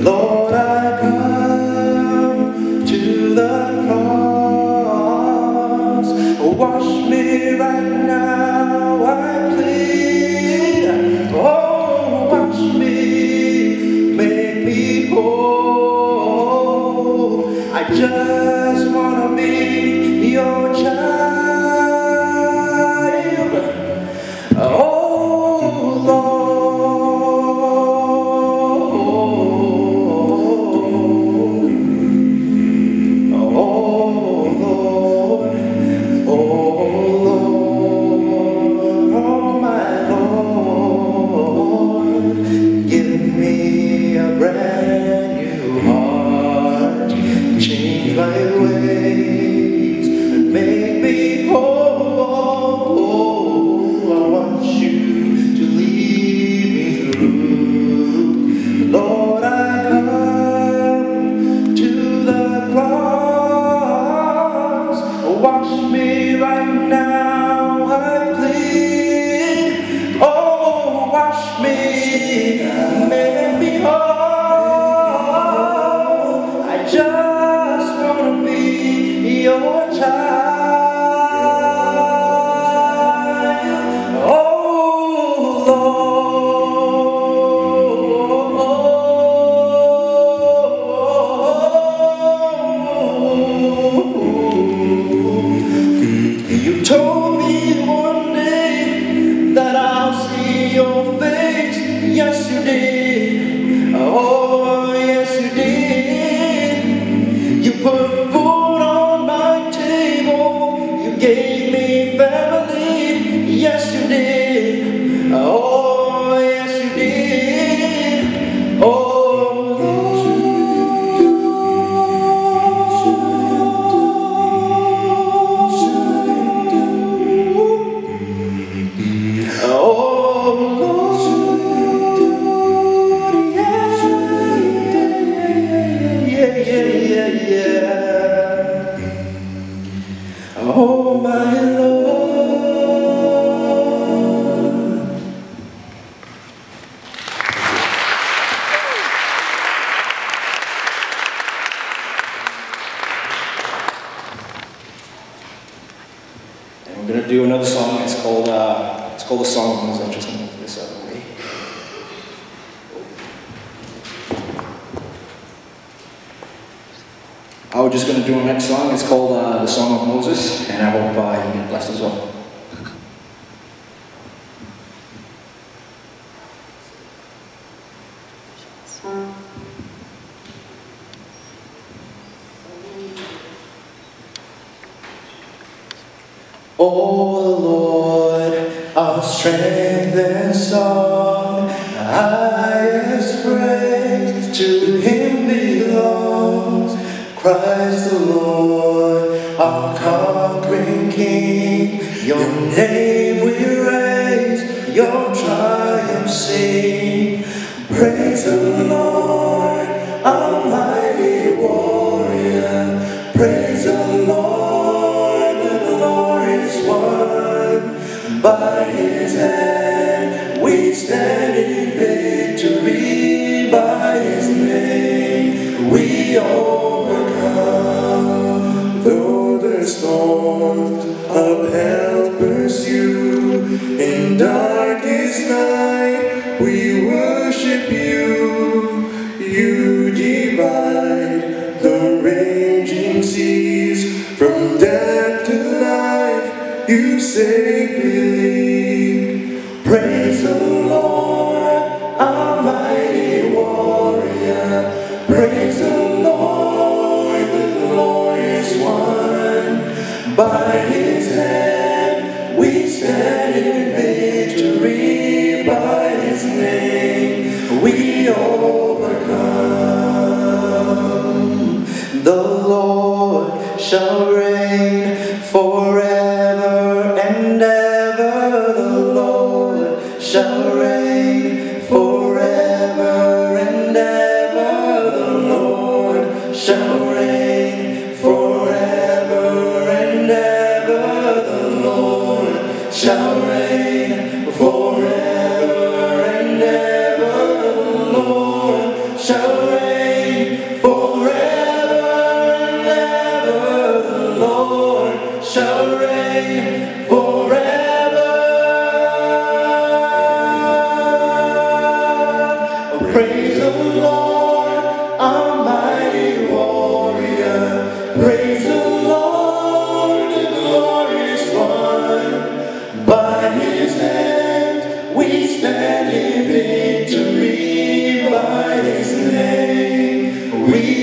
Lord, I come to the cross. Wash me right now, I plead. Oh, wash me, make me whole. I just wash me right now. I plead, oh, wash me, make me whole. I just family. Yes, you did. Oh, do another song. It's called uh, it's called the Song of Moses. I'm just gonna this the way. Uh, we're just gonna do our next song. It's called uh, the Song of Moses, and I hope uh, you get blessed as well. Oh Lord, our strength and song, highest praise to Him belongs. Christ the Lord, our conquering King, Your name we raise, Your triumph sing. Praise the Lord, stand in victory. By His name we overcome. Though the storms of hell pursue in darkest night, we worship you. You divide the raging seas from death to life. You safely lead. Forever and ever the Lord shall reign. Forever and ever the Lord shall reign. Forever and ever the Lord shall reign. Forever. shall reign forever. Praise the Lord, our mighty warrior. Praise the Lord, the glorious one. By his hand we stand in victory. By his name we